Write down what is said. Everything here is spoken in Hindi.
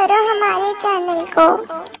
करो हमारे चैनल को।